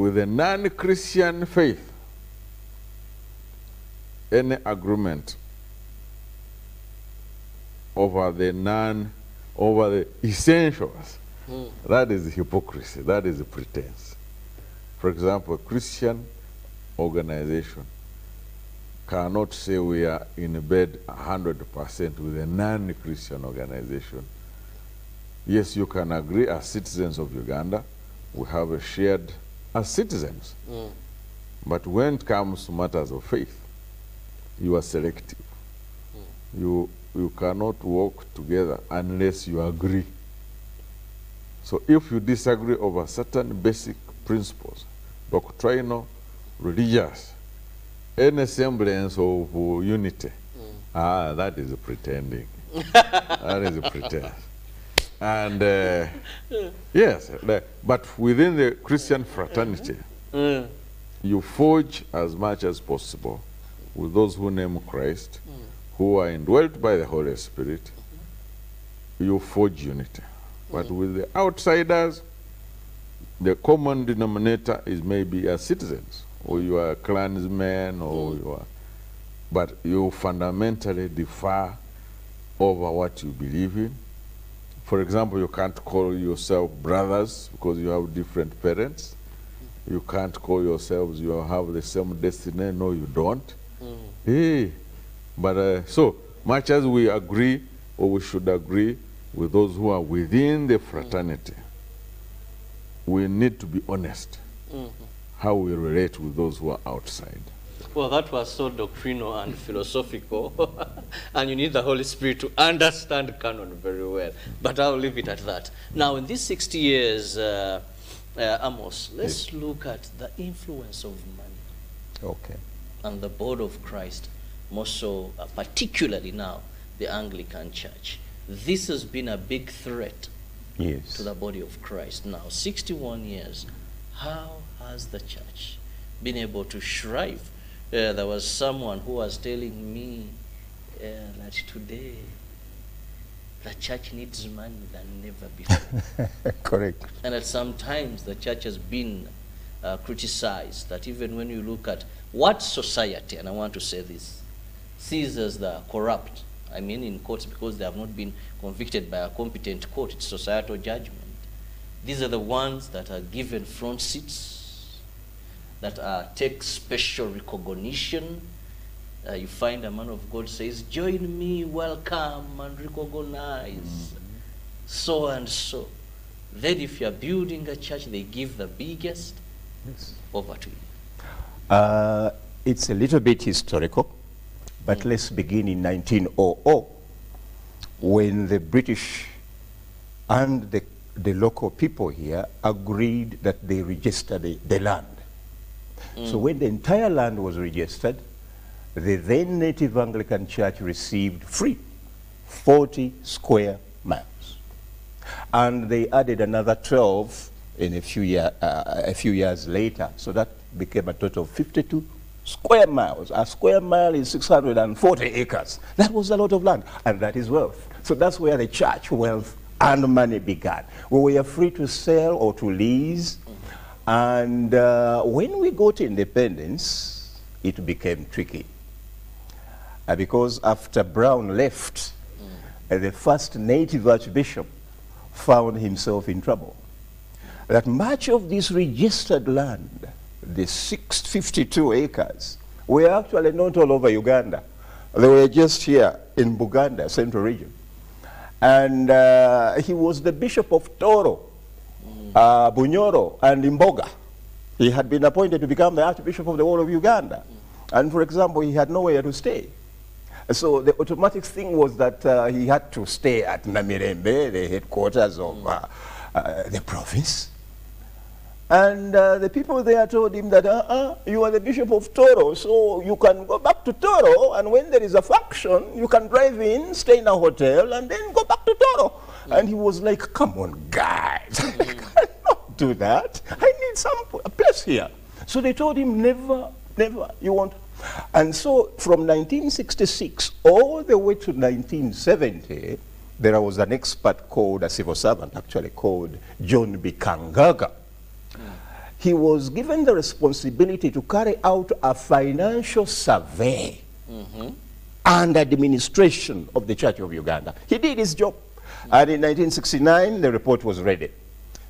with a non-Christian faith, any agreement over the non, over the essentials, hmm. that is hypocrisy, that is pretense. For example, a Christian organization cannot say we are in bed 100% with a non-Christian organization. Yes, you can agree as citizens of Uganda, we have a shared as citizens. Mm. But when it comes to matters of faith, you are selective. Mm. You, you cannot work together unless you agree. So if you disagree over certain basic principles, doctrinal, religious, any semblance of unity, ah, that is pretending. that is a pretense. And uh, yes, but within the Christian fraternity, Mm. you forge as much as possible with those who name Christ, who are indwelt by the Holy Spirit. You forge unity. But with the outsiders, the common denominator is maybe as citizens, or you are clansmen, or you are, but you fundamentally differ over what you believe in. For example, you can't call yourself brothers because you have different parents. You can't call yourselves you have the same destiny. No, you don't. Mm. Hey, but uh, so much as we agree, or we should agree with those who are within the fraternity, we need to be honest -hmm. how we relate with those who are outside. Well, that was so doctrinal and philosophical, and you need the Holy Spirit to understand canon very well. But I'll leave it at that. Now, in these 60 years, uh, uh, Amos, let's look at the influence of money Okay. and the body of Christ, more so, uh, particularly now, the Anglican Church. This has been a big threat Yes. to the body of Christ. Now, 61 years, how has the church been able to thrive? Uh, there was someone who was telling me uh, that today the church needs money than never before. Correct. and that sometimes the church has been uh, criticized, that even when you look at what society, and I want to say this, sees as the corrupt, I mean in courts because they have not been convicted by a competent court, it's societal judgment. These are the ones that are given front seats, that are, take special recognition. Uh, you find a man of God says, Join me, welcome, and recognize so and so. Then, if you're building a church, they give the biggest. Yes. Over to you. Uh, it's a little bit historical, but let's begin in 1900 when the British and the, the local people here agreed that they registered the, the land. So when the entire land was registered, the then native Anglican Church received free 40 square miles. And they added another 12 in a few, year, uh, a few years later. So that became a total of 52 square miles. A square mile is 640 acres. That was a lot of land, and that is wealth. So that's where the church wealth and money began. We were free to sell or to lease. And uh, when we got independence, it became tricky. Uh, because after Brown left, uh, the first native archbishop found himself in trouble. That much of this registered land, the 652 acres, were actually not all over Uganda. They were just here in Buganda, central region. And uh, he was the bishop of Toro, uh, Bunyoro, and Imboga. He had been appointed to become the archbishop of the whole of Uganda. And for example, he had nowhere to stay. So the automatic thing was that uh, he had to stay at Namirembe, the headquarters of uh, uh, the province. And uh, the people there told him that, uh-uh, you are the bishop of Toro, so you can go back to Toro, and when there is a faction, you can drive in, stay in a hotel, and then go back to Toro. And he was like, come on, guys, cannot do that. I need some place here. So they told him, never, never, you won't. And so from 1966 all the way to 1970, there was an expert called, a civil servant actually, called John B. Kangaga. he was given the responsibility to carry out a financial survey mm-hmm. and administration of the Church of Uganda. He did his job. And in 1969, the report was ready.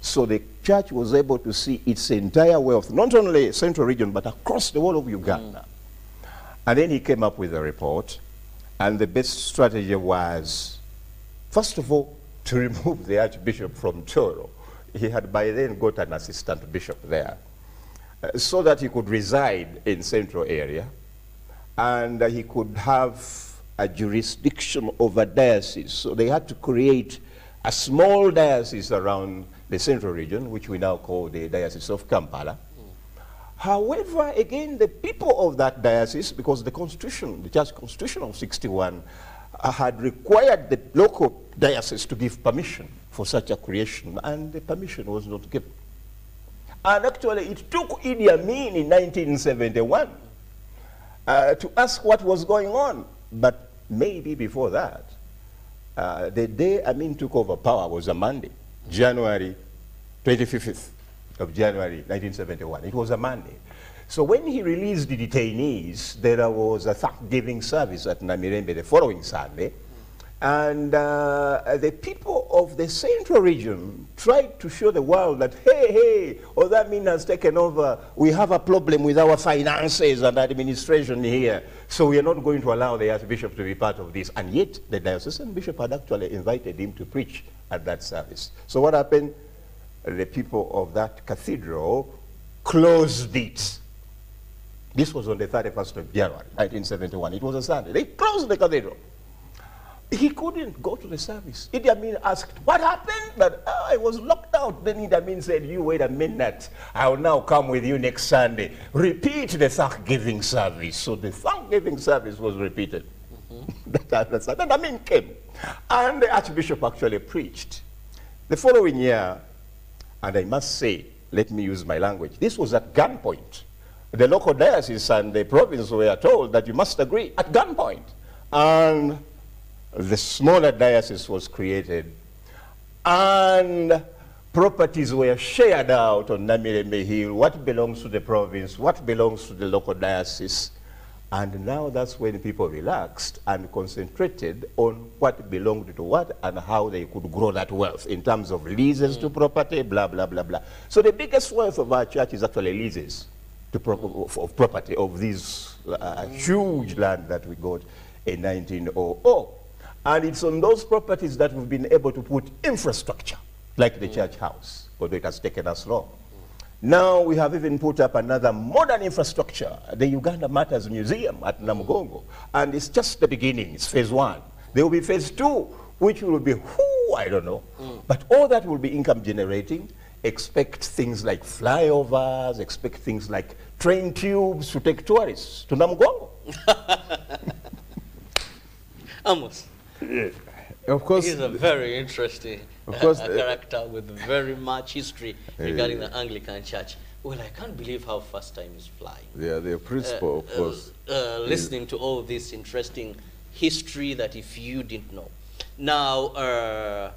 So the church was able to see its entire wealth, not only central region, but across the whole of Uganda. And then he came up with a report, and the best strategy was, first of all, to remove the Archbishop from Toro. He had by then got an assistant bishop there, uh, so that he could reside in central area, and uh, he could have a jurisdiction over diocese. So they had to create a small diocese around the central region, which we now call the Diocese of Kampala. However, again, the people of that diocese, because the constitution, the church constitution of 61, uh, had required the local diocese to give permission for such a creation, and the permission was not given. And actually, it took Idi Amin in 1971 uh, to ask what was going on. But maybe before that, uh, the day Amin took over power was a Monday, January 25th of January 1971. It was a Monday. So when he released the detainees, there was a Thanksgiving service at Namirembe the following Sunday. And uh, the people of the central region tried to show the world that, hey, hey, all that Amin has taken over. We have a problem with our finances and administration here. So we are not going to allow the Archbishop to be part of this. And yet, the diocesan bishop had actually invited him to preach at that service. So what happened? The people of that cathedral closed it. This was on the 31st of January, 1971. It was a Sunday. They closed the cathedral. He couldn't go to the service. Idi Amin asked, what happened? But oh, I was locked out. Then Idi Amin said, you wait a minute. I'll now come with you next Sunday. Repeat the Thanksgiving service. So the Thanksgiving service was repeated. Mm-hmm. that, that's, then Amin came. And the Archbishop actually preached. The following year, and I must say, let me use my language, this was at gunpoint. The local diocese and the province were told that you must agree at gunpoint. And the smaller diocese was created, and properties were shared out on Namirembe Hill, what belongs to the province, what belongs to the local diocese. And now that's when people relaxed and concentrated on what belonged to what and how they could grow that wealth in terms of leases to mm. property, blah, blah, blah, blah. So the biggest wealth of our church is actually leases to pro of, of property of this uh, mm. huge land that we got in 1900. And it's on those properties that we've been able to put infrastructure, like the mm. church house, although it has taken us long. Now we have even put up another modern infrastructure, the Uganda Martyrs Museum at Namugongo. And it's just the beginning, it's phase one. There will be phase two, which will be, who, I don't know. Hmm. But all that will be income generating. Expect things like flyovers, expect things like train tubes to take tourists to Namugongo. Amos, Of course, he's a very interesting Of course, uh, uh, character with very much history regarding the Anglican Church. Well, I can't believe how fast time is flying. yeah, the principle, of uh, course. uh, listening to all this interesting history that if you didn't know. Now, uh,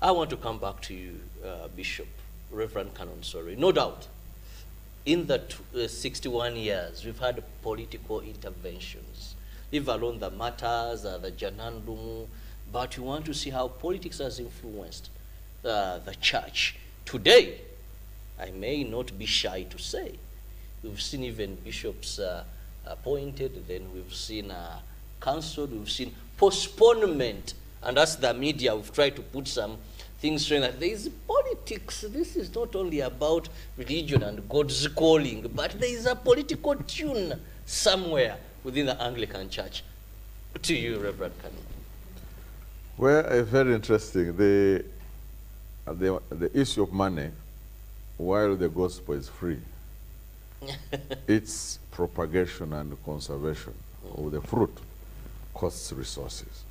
I want to come back to you, uh, Bishop, Reverend Canon, sorry. No doubt, in the t- uh, 61 years, we've had political interventions, leave alone the martyrs, uh, the Janani Luwum, but you want to see how politics has influenced uh, the church. Today, I may not be shy to say, we've seen even bishops uh, appointed, then we've seen uh, cancelled, we've seen postponement, and as the media, we've tried to put some things showing that there is politics. This is not only about religion and God's calling, but there is a political tune somewhere within the Anglican Church. To you, Reverend Canon. Well, very interesting. The, uh, the, the issue of money, while the gospel is free, its propagation and conservation of the fruit costs resources.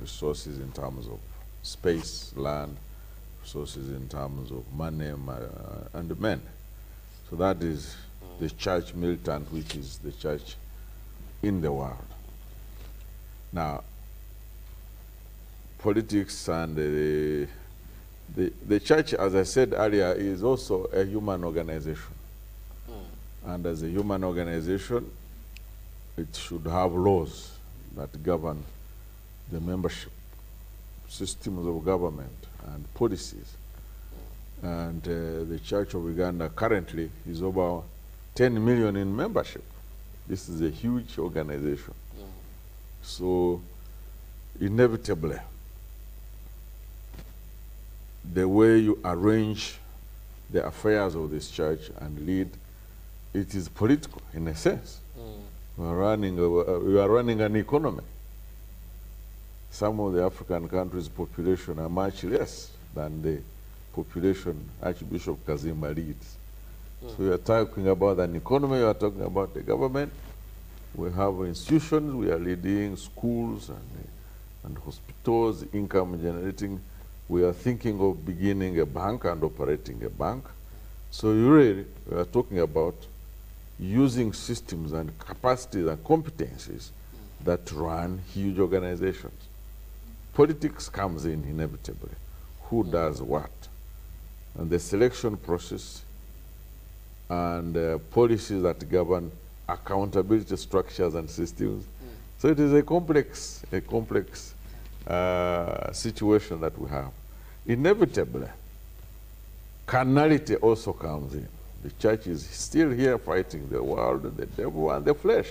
Resources in terms of space, land, resources in terms of money uh, and men. So that is the church militant, which is the church in the world. Now, politics and the The, the church, as I said earlier, is also a human organization. And as a human organization, it should have laws that govern the membership, systems of government, and policies. And uh, the Church of Uganda currently is over 10 million in membership. This is a huge organization. So, inevitably, the way you arrange the affairs of this church and lead, it is political in a sense. Mm. We are running, a, we are running an economy. Some of the African countries' population are much less than the population Archbishop Kazimba leads. Mm. So we are talking about an economy, you are talking about the government. We have institutions, we are leading schools and, and hospitals, income generating. We are thinking of beginning a bank and operating a bank. So really, we are talking about using systems and capacities and competencies that run huge organizations. Politics comes in inevitably. Who does what? And the selection process and uh, policies that govern accountability structures and systems. So it is a complex, a complex uh, situation that we have. Inevitably, carnality also comes in. The church is still here fighting the world, the devil, and the flesh.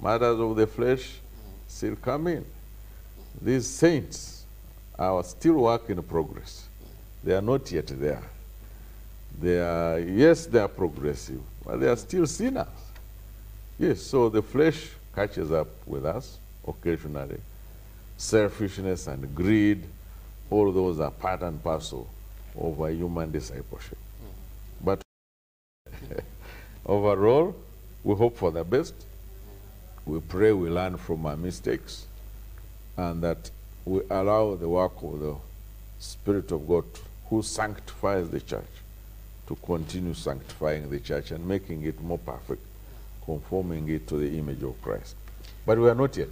Matters of the flesh still come in. These saints are still work in progress. They are not yet there. They are, yes, they are progressive, but they are still sinners. Yes, so the flesh catches up with us occasionally. Selfishness and greed, all those are part and parcel of a human discipleship. But overall, we hope for the best. We pray we learn from our mistakes and that we allow the work of the Spirit of God who sanctifies the church to continue sanctifying the church and making it more perfect, conforming it to the image of Christ. But we are not yet.